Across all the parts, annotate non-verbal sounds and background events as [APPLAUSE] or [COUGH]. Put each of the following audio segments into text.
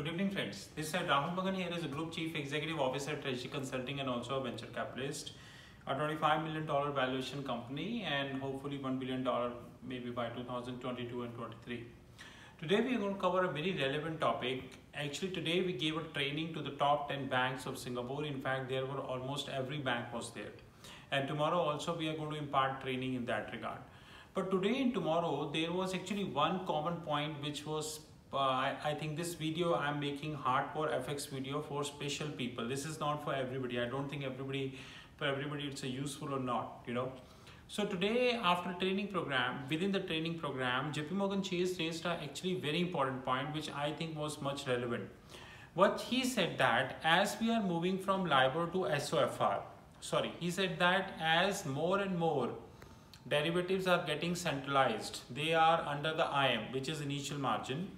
Good evening, friends. This is Rahul Magan here as a Group Chief Executive Officer at Treasury Consulting and also a venture capitalist. A $25 million valuation company and hopefully $1 billion maybe by 2022 and 23. Today we are going to cover a very relevant topic. Actually today we gave a training to the top 10 banks of Singapore. In fact, there were almost every bank was there. And tomorrow also we are going to impart training in that regard. But today and tomorrow there was actually one common point which was I, I, think this video I'm making hardcore FX video for special people. This is not for everybody. I don't think everybody for everybody it's a useful or not, you know. So today after training program, within the training program, JP Morgan Chase raised a actually very important point which I think was much relevant. What he said that as we are moving from LIBOR to SOFR, sorry, he said that as more and more derivatives are getting centralized, they are under the IM, which is initial margin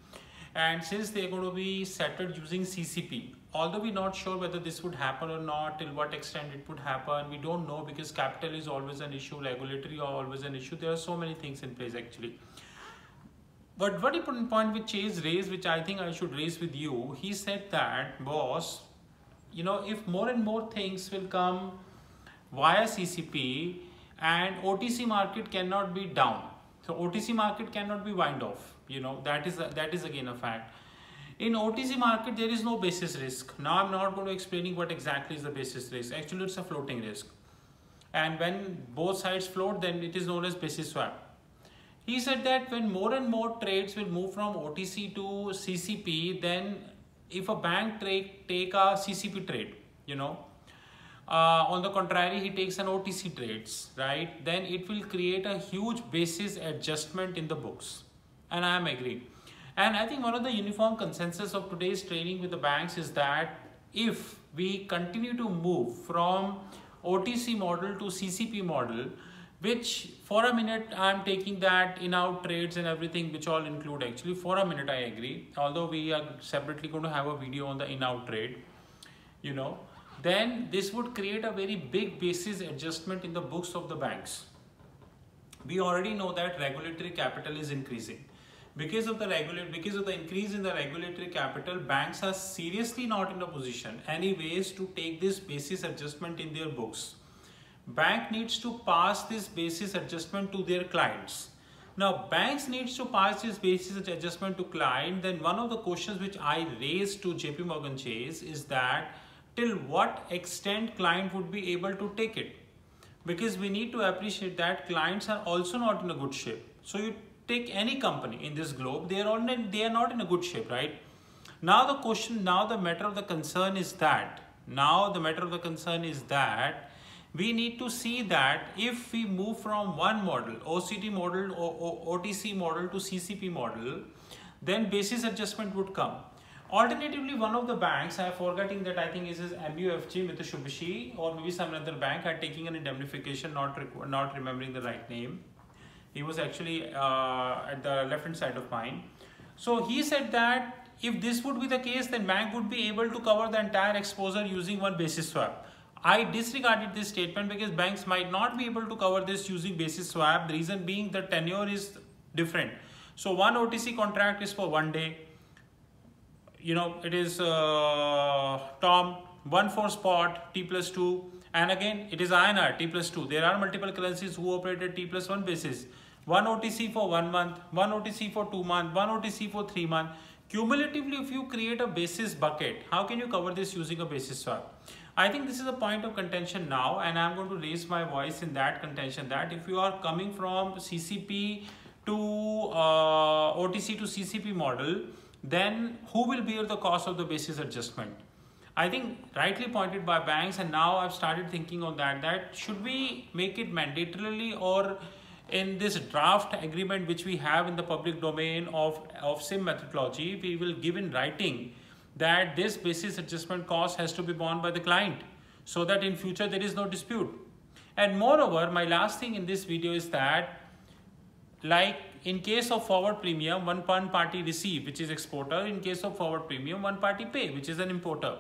and since they're going to be settled using CCP although we're not sure whether this would happen or not till what extent it would happen we don't know because capital is always an issue regulatory are always an issue. There are so many things in place actually. But very important point which Chase raised which I think I should raise with you he said that boss you know if more and more things will come via CCP and OTC market cannot be down so OTC market cannot be wind off you know that is a, that is again a fact. In OTC market there is no basis risk. Now I'm not going to explaining what exactly is the basis risk. Actually it's a floating risk. And when both sides float then it is known as basis swap. He said that when more and more trades will move from OTC to CCP then if a bank take take a CCP trade you know uh, on the contrary he takes an OTC trades right? Then it will create a huge basis adjustment in the books and I am agreed. And I think one of the uniform consensus of today's training with the banks is that if we continue to move from OTC model to CCP model, which for a minute I'm taking that in out trades and everything which all include actually for a minute I agree although we are separately going to have a video on the in out trade you know then this would create a very big basis adjustment in the books of the banks we already know that regulatory capital is increasing because of the regulate because of the increase in the regulatory capital banks are seriously not in a position anyways to take this basis adjustment in their books. Bank needs to pass this basis adjustment to their clients. Now banks needs to pass this basis adjustment to client then one of the questions which i raised to jp morgan chase is that till what extent client would be able to take it? Because we need to appreciate that clients are also not in a good shape. So you take any company in this globe, they are all they are not in a good shape, right? Now the question, now the matter of the concern is that, now the matter of the concern is that we need to see that if we move from one model, OCT model or OTC model to CCP model, then basis adjustment would come. Alternatively, one of the banks, I am forgetting that I think is MUFG Mitsubishi or maybe some other bank had taken an indemnification, not, not remembering the right name he was actually uh, at the left hand side of mine. So he said that if this would be the case, then bank would be able to cover the entire exposure using one basis swap. I disregarded this statement because banks might not be able to cover this using basis swap. The reason being the tenure is different. So one OTC contract is for one day. You know, it is uh, Tom, one for spot, T plus two. And again, it is INR, T plus two. There are multiple currencies who operate at T plus one basis one OTC for one month, one OTC for two months, one OTC for three months. Cumulatively, if you create a basis bucket, how can you cover this using a basis swap? I think this is a point of contention now and I'm going to raise my voice in that contention that if you are coming from CCP to uh, OTC to CCP model, then who will bear the cost of the basis adjustment? I think rightly pointed by banks and now I've started thinking on that, that should we make it mandatorily or in this draft agreement which we have in the public domain of, of SIM methodology, we will give in writing that this basis adjustment cost has to be borne by the client so that in future there is no dispute. And moreover, my last thing in this video is that like in case of forward premium, one party receive, which is exporter. In case of forward premium, one party pay, which is an importer.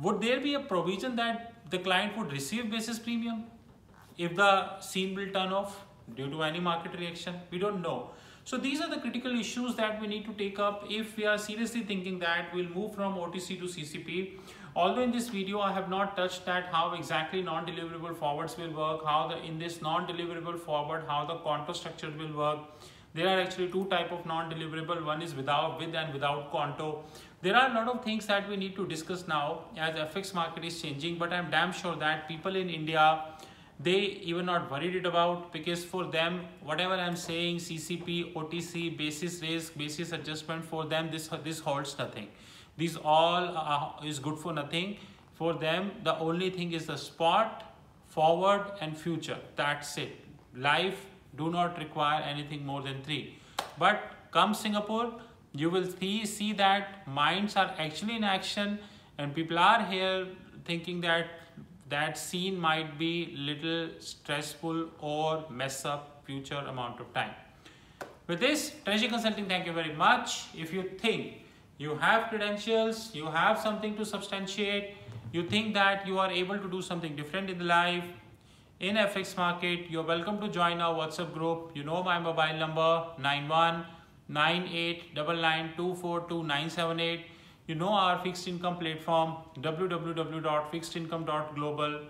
Would there be a provision that the client would receive basis premium if the scene will turn off? Due to any market reaction we don't know So these are the critical issues that we need to take up if we are seriously thinking that we'll move from OTC to CCP. Although in this video I have not touched that how exactly non-deliverable forwards will work, how the in this non-deliverable forward, how the contour structure will work. There are actually two type of non-deliverable. One is without with and without contour. There are a lot of things that we need to discuss now as FX market is changing, but I'm damn sure that people in India they even not worried it about because for them whatever i'm saying ccp otc basis risk basis adjustment for them this this holds nothing. These all uh, is good for nothing. For them the only thing is the spot forward and future. That's it. Life do not require anything more than three. But come singapore you will see see that minds are actually in action and people are here thinking that that scene might be little stressful or mess up future amount of time. With this, Treasury Consulting, thank you very much. If you think you have credentials, you have something to substantiate, you think that you are able to do something different in the life, in FX market, you're welcome to join our WhatsApp group. You know my mobile number 91 you know our fixed income platform www.fixedincome.global.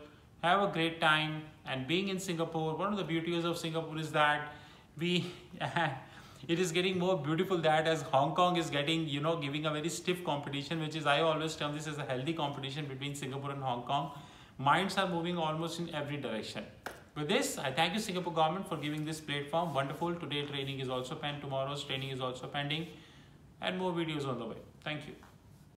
Have a great time and being in Singapore, one of the beauties of Singapore is that we [LAUGHS] it is getting more beautiful that as Hong Kong is getting, you know, giving a very stiff competition, which is I always term this as a healthy competition between Singapore and Hong Kong. Minds are moving almost in every direction. With this, I thank you Singapore government for giving this platform. Wonderful. Today training is also pending. Tomorrow's training is also pending. And more videos on the way. Thank you.